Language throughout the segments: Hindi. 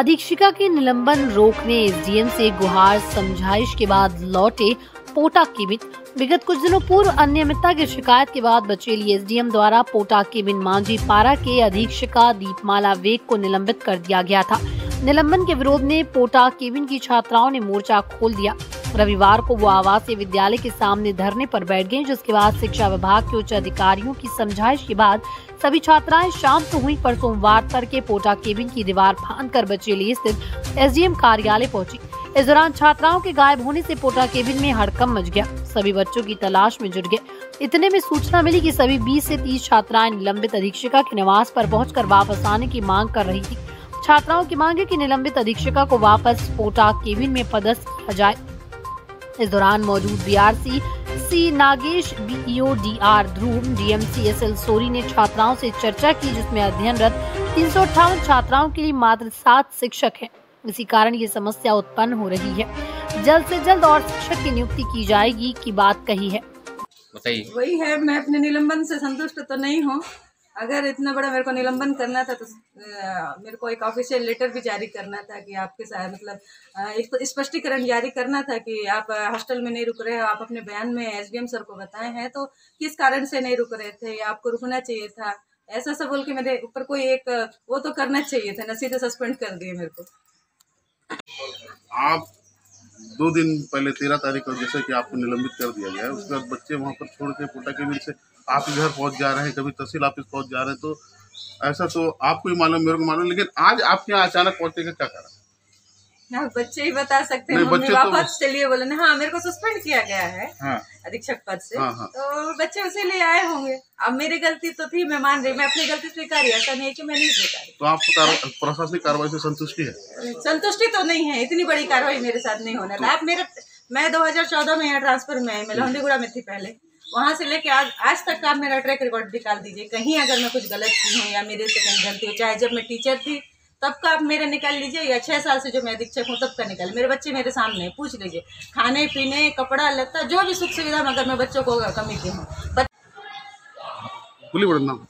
अधीक्षिका के निलंबन रोकने एसडीएम से गुहार समझाइश के बाद लौटे पोटा केबिन विगत कुछ दिनों पूर्व अनियमितता की शिकायत के बाद बचेली एसडीएम द्वारा पोटा केबिन मांझी पारा के अधीक्षिका दीपमाला वेग को निलंबित कर दिया गया था। निलंबन के विरोध में पोटा केबिन की छात्राओं ने मोर्चा खोल दिया। रविवार को वो आवासीय विद्यालय के सामने धरने पर बैठ गए, जिसके बाद शिक्षा विभाग के उच्च अधिकारियों की समझाइश के बाद सभी छात्राएँ शाम को हुई, पर सोमवार तड़के पोटा केबिन की दीवार फांद कर बचेली स्थित एसडीएम कार्यालय पहुँची। इस दौरान छात्राओं के गायब होने से पोटा केबिन में हड़कम मच गया। सभी बच्चों की तलाश में जुट गए। इतने में सूचना मिली कि सभी 20 से 30 छात्राएँ निलंबित अधीक्षिका के निवास पर पहुंचकर वापस आने की मांग कर रही थी। छात्राओं की मांग है कि निलंबित अधीक्षिका को वापस पोटा केबिन में पदस्थ किया जाए। इस दौरान मौजूद BRC C Nagesh BEO DR Dhruv DMC S L Sori ने छात्राओं से चर्चा की जिसमें अध्ययनरत तीन सौ अट्ठावन छात्राओं के लिए मात्र सात शिक्षक हैं। इसी कारण ये समस्या उत्पन्न हो रही है। जल्द से जल्द और शिक्षक की नियुक्ति की जाएगी की बात कही है। बताइए। वही है मैं अपने निलंबन से संतुष्ट तो नहीं हूँ अगर इतना बड़ा मेरे को निलंबन करना था तो मेरे को एक ऑफिशियल लेटर भी जारी करना था कि आपके साथ मतलब एक स्पष्टीकरण जारी करना था कि आप हॉस्टल में नहीं रुक रहे हो आप अपने बयान में एसडीएम सर को बताए हैं तो किस कारण से नहीं रुक रहे थे या आपको रुकना चाहिए था? ऐसा सब बोल के मेरे ऊपर कोई एक, वो तो करना चाहिए था न, सीधे सस्पेंड कर दिए मेरे को। आप दो दिन पहले, तेरह तारीख को जैसे कि आपको निलंबित कर दिया गया है, उसके बाद बच्चे वहाँ पर छोड़ के कोटा के मिल से आपके घर पहुँच जा रहे हैं, कभी तहसील ऑफ़िस पहुँच जा रहे हैं तो ऐसा तो आपको ही मालूम, मेरे को मालूम, लेकिन आज आपके यहाँ अचानक पहुँचने का क्या कारण? हाँ बच्चे ही बता सकते हैं। मम्मी बच्चे तो- चलिए बोले ना हाँ मेरे को सस्पेंड किया गया है हाँ। अधीक्षक पद से। हाँ, हाँ। तो बच्चे उसे ले आए होंगे। अब मेरी गलती तो थी मैं मान रही मैं अपनी गलती स्वीकारी ऐसा नहीं है कि मैं नहीं स्वीकारी। तो आपको कार्रवाई- प्रशासनिक कार्रवाई से संतुष्टि है? संतुष्टि तो नहीं है इतनी बड़ी कार्रवाई मेरे साथ नहीं होने था आप मेरे मैं 2014 में यहाँ ट्रांसफ़र में आई मैं लौंडीगुड़ा में थी पहले। वहाँ से लेके आज आज तक का आप मेरा ट्रैक रिकॉर्ड निकाल दीजिए। कहीं अगर मैं कुछ गलत की हूँ या मेरे से कहीं गलती हो चाहे जब मैं टीचर थी तब का आप मेरा निकाल लीजिए या छह साल से जो मैं अधीक्षक हूँ तब का निकाल। मेरे बच्चे मेरे सामने पूछ लीजिए। खाने पीने कपड़ा लत्ता जो भी सुख सुविधा में अगर मैं बच्चों को कमी की हूँ। बच- बड़ा नाम।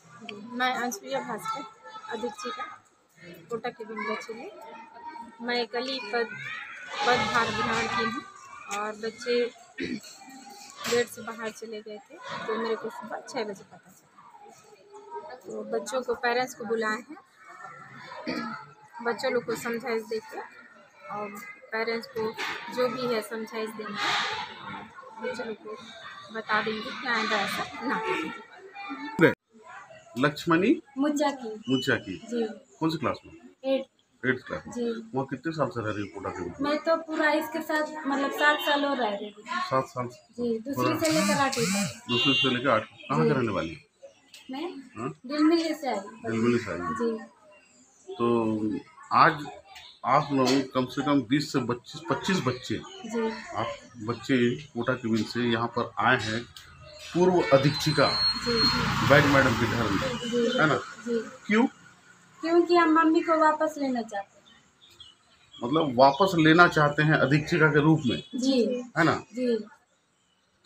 मैं अंशप्रिया भास्कर अधीक्षिका कोटा के बिंदु चले मैं कल ही पद पदभार ग्रहण की हूँ और बच्चे गेट से बाहर चले गए थे तो मेरे को सुबह छः बजे पता चला। तो बच्चों को पेरेंट्स को बुलाए हैं। बच्चों लोग को समझाइश देके और पेरेंट्स को जो भी है समझाइश देंगे। बच्चों लोग को बता देंगे कि आइंदा ऐसा ना। लक्ष्मणी? मुझा की मुंचा की जी। कौन सी क्लास में? एट। एट्थ क्लास जी। वहाँ कितने साल से रह रही है के मैं तो पूरा इसके साथ मतलब सात साल और रह रही सात साल जी दूसरी से लेकर आठ तक। दूसरे से लेकर आठ। कहाँ के रहने वाली? है मैं हाँ? दिलमिली से आई दिलमिली से आई जी। तो आज आप लोग कम से कम बीस से पच्चीस पच्चीस बच्चे जी। आप बच्चे कोटा केबिन से यहाँ पर आए हैं पूर्व अधीक्षिका बैग मैडम के घर में है ना? क्यों? क्योंकि हम मम्मी को वापस लेना चाहते हैं। मतलब वापस लेना चाहते हैं अधीक्षिका के रूप में जी। है ना? जी।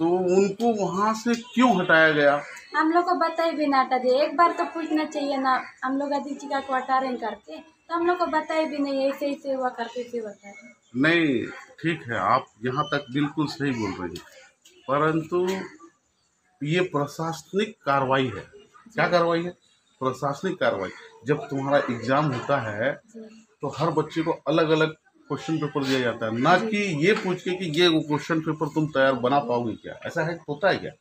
तो उनको वहाँ से क्यों हटाया गया? हम लोग को बताई भी ना हटा दिए। एक बार तो पूछना चाहिए ना हम लोग अधीक्षिका को हटा रहे हैं करके तो हम लोग को बताई भी नहीं ऐसे ऐसे हुआ करके होता है नहीं ठीक है आप यहाँ तक बिल्कुल सही बोल रही हैं। परंतु ये प्रशासनिक कार्रवाई है। क्या कार्रवाई है? प्रशासनिक कार्रवाई। जब तुम्हारा एग्ज़ाम होता है तो हर बच्चे को अलग अलग क्वेश्चन पेपर दिया जाता है। ना कि ये पूछ के कि ये क्वेश्चन पेपर तुम तैयार बना पाओगे क्या? ऐसा है होता है क्या?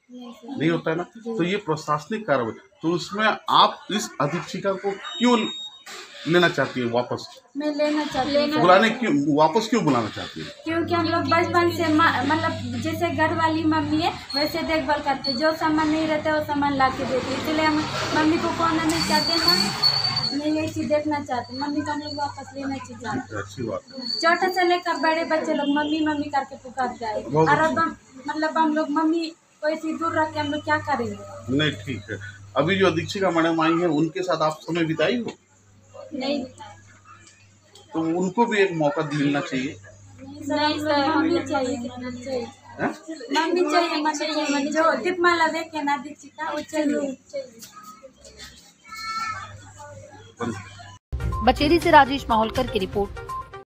नहीं होता है ना? तो ये प्रशासनिक कार्रवाई तो उसमें आप इस अधीक्षिका को क्यों लेना चाहती है वापस? मैं लेना चाहती हूँ। बुलाने क्यों वापस क्यों बुलाना चाहती है? क्योंकि हम लोग बचपन से मतलब जैसे घर वाली मम्मी है वैसे देखभाल करते जो सामान नहीं रहता वो सामान ला के देती है। इसलिए हम मम्मी को कौन नहीं चाहते ना मैं यही चीज़ देखना चाहती हूँ। मम्मी को हम लोग वापस लेना चाहिए अच्छी छोटे से लेकर बड़े बच्चे लोग मम्मी मम्मी करके पुकारते आए और अब मतलब हम लोग मम्मी को ऐसी दूर रख के हम लोग क्या करेंगे? नहीं ठीक है। अभी जो दीक्षिका मैडम आई है उनके साथ आप समय बिताई हो? नहीं। तो उनको भी एक मौका मिलना चाहिए। नहीं सर मम्मी चाहिए मम्मी चाहिए? मम्मी चाहिए मम्मी चाहिए। जो दीपमाला देखे ना दीक्षिता वो चाहिए। बचेली से राजेश माहौलकर की रिपोर्ट।